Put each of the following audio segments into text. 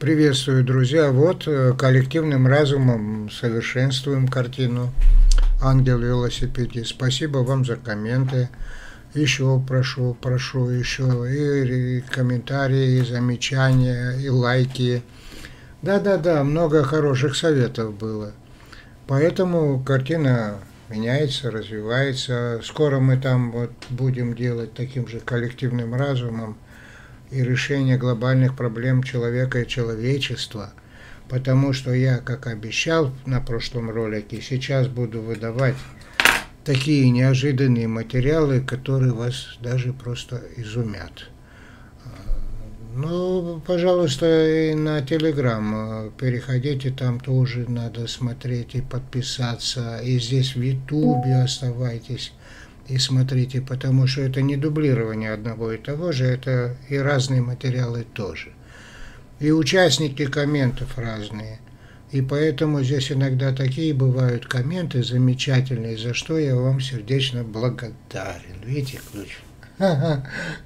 Приветствую, друзья. Вот э, коллективным разумом совершенствуем картину «Ангел велосипедист». Спасибо вам за комменты. Еще прошу, прошу еще и комментарии, и замечания, и лайки. Да-да-да, много хороших советов было. Поэтому картина меняется, развивается. Скоро мы там вот будем делать таким же коллективным разумом и решение глобальных проблем человека и человечества. Потому что я, как обещал на прошлом ролике, сейчас буду выдавать такие неожиданные материалы, которые вас даже просто изумят. Ну, пожалуйста, и на Телеграм переходите, там тоже надо смотреть и подписаться. И здесь в Ютубе оставайтесь и смотрите, потому что это не дублирование одного и того же, это и разные материалы тоже. И участники комментов разные. И поэтому здесь иногда такие бывают комменты замечательные, за что я вам сердечно благодарен. Видите, ключ?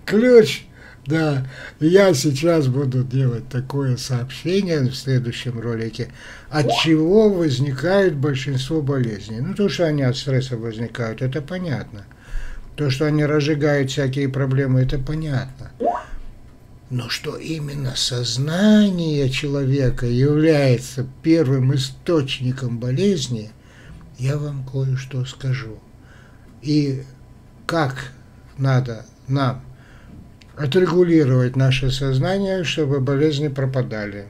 Ключ! Да, я сейчас буду делать такое сообщение в следующем ролике, от чего возникает большинство болезней. Ну, то, что они от стресса возникают, это понятно. То, что они разжигают всякие проблемы, это понятно. Но что именно сознание человека является первым источником болезни, я вам кое-что скажу. И как надо нам отрегулировать наше сознание, чтобы болезни пропадали.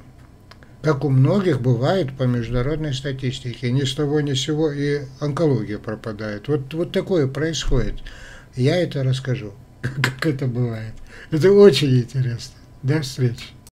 Как у многих бывает по международной статистике, ни с того ни с сего и онкология пропадает. Вот, вот такое происходит. Я это расскажу, как это бывает. Это очень интересно. До встречи.